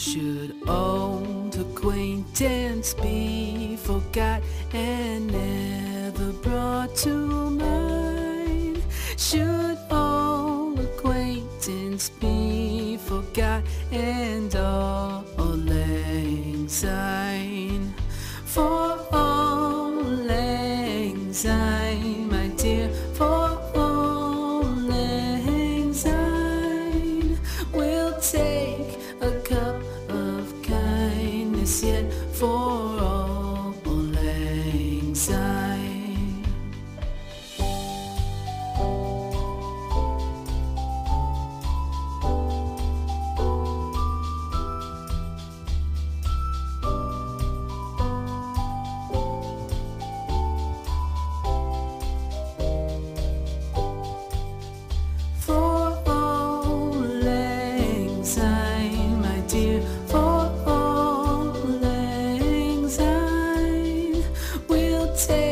Should old acquaintance be forgot and never brought to mind? Should old acquaintance be forgot and auld lang syne? For auld lang syne, my dear, for auld lang syne, we'll take a cup for all anxiety. take